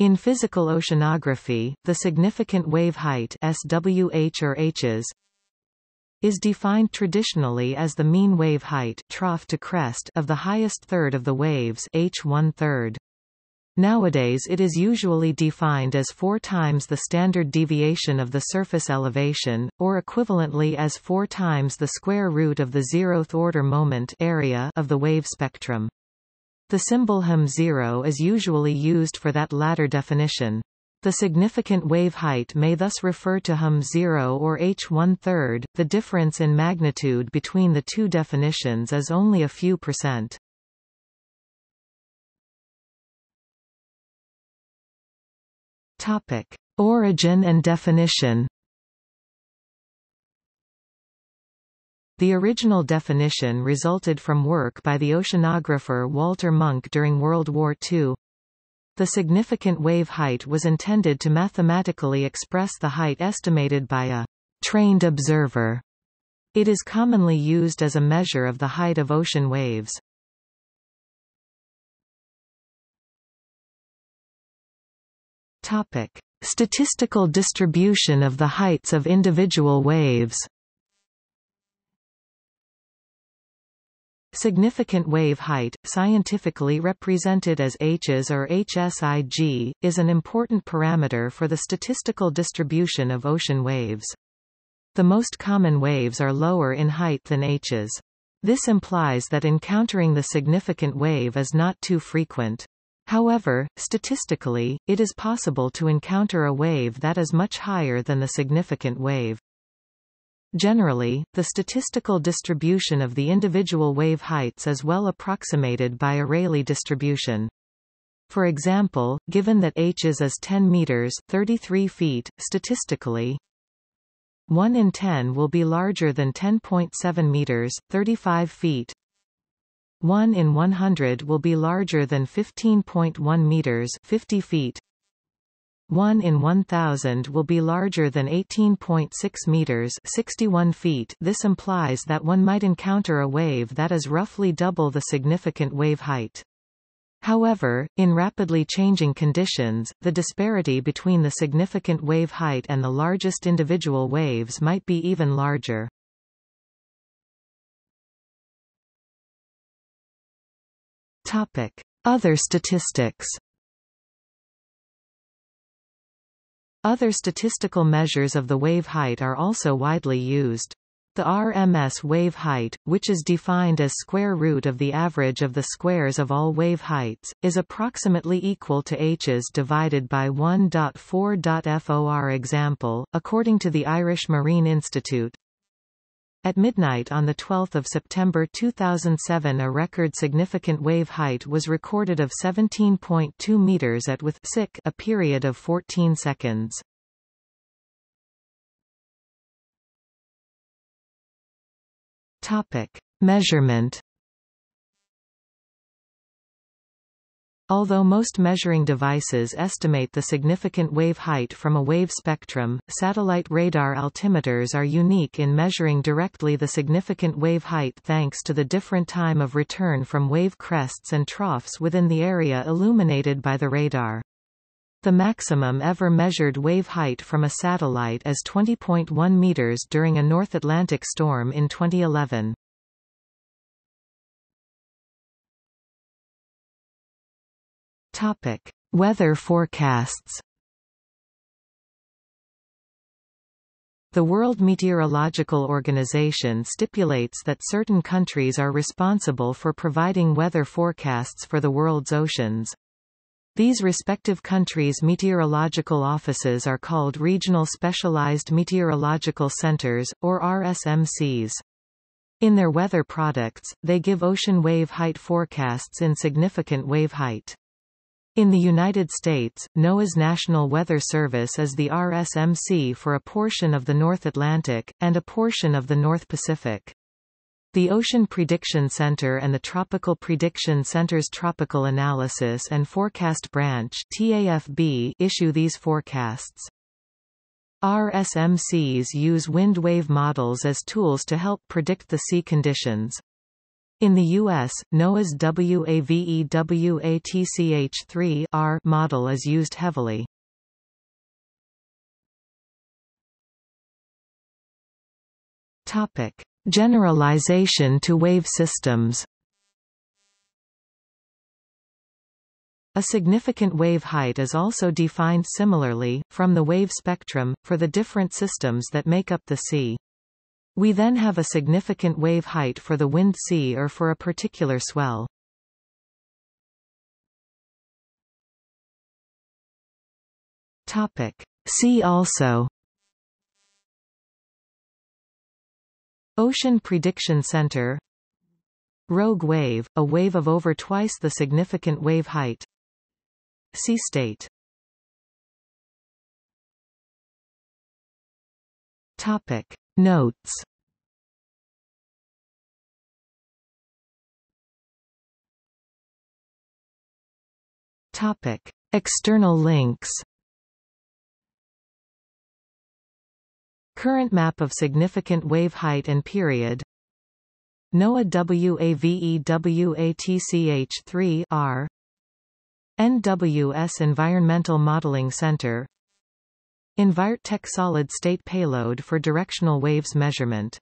In physical oceanography, the significant wave height SWH or H's is defined traditionally as the mean wave height trough to crest of the highest third of the waves H one third. Nowadays it is usually defined as four times the standard deviation of the surface elevation, or equivalently as four times the square root of the zeroth order moment area of the wave spectrum. The symbol HM0 is usually used for that latter definition. The significant wave height may thus refer to HM0 or H one-third. The difference in magnitude between the two definitions is only a few percent. Topic: Origin and definition. The original definition resulted from work by the oceanographer Walter Munk during World War II. The significant wave height was intended to mathematically express the height estimated by a trained observer. It is commonly used as a measure of the height of ocean waves. Topic: Statistical distribution of the heights of individual waves. Significant wave height, scientifically represented as Hs or HSIG, is an important parameter for the statistical distribution of ocean waves. The most common waves are lower in height than Hs. This implies that encountering the significant wave is not too frequent. However, statistically, it is possible to encounter a wave that is much higher than the significant wave. Generally, the statistical distribution of the individual wave heights is well approximated by a Rayleigh distribution. For example, given that h is as 10 meters 33 feet, statistically, 1 in 10 will be larger than 10.7 meters 35 feet. 1 in 100 will be larger than 15.1 meters 50 feet. 1 in 1000 will be larger than 18.6 meters 61 feet. This implies that one might encounter a wave that is roughly double the significant wave height. However, in rapidly changing conditions, the disparity between the significant wave height and the largest individual waves might be even larger. Topic: Other statistics Other statistical measures of the wave height are also widely used. The RMS wave height, which is defined as square root of the average of the squares of all wave heights, is approximately equal to h's divided by 1.4.for example, according to the Irish Marine Institute. At midnight on 12 September 2007 a record significant wave height was recorded of 17.2 meters at with a period of 14 seconds. Topic: Measurement Although most measuring devices estimate the significant wave height from a wave spectrum, satellite radar altimeters are unique in measuring directly the significant wave height thanks to the different time of return from wave crests and troughs within the area illuminated by the radar. The maximum ever measured wave height from a satellite is 20.1 meters during a North Atlantic storm in 2011. Topic: Weather forecasts. The World Meteorological Organization stipulates that certain countries are responsible for providing weather forecasts for the world's oceans. These respective countries' meteorological offices are called Regional Specialized Meteorological Centers, or RSMCs. In their weather products, they give ocean wave height forecasts in significant wave height. In the United States, NOAA's National Weather Service is the RSMC for a portion of the North Atlantic, and a portion of the North Pacific. The Ocean Prediction Center and the Tropical Prediction Center's Tropical Analysis and Forecast Branch TAFB issue these forecasts. RSMCs use wind wave models as tools to help predict the sea conditions. In the U.S., NOAA's WAVEWATCH3 model is used heavily. Topic. Generalization to wave systems A significant wave height is also defined similarly, from the wave spectrum, for the different systems that make up the sea. We then have a significant wave height for the wind sea or for a particular swell. Topic. See also. Ocean Prediction Center. Rogue wave, a wave of over twice the significant wave height. Sea state. Topic Notes. Topic. External links. Current map of significant wave height and period. NOAA WAVEWATCH3 R. NWS Environmental Modeling Center EnviroTech solid-state payload for directional waves measurement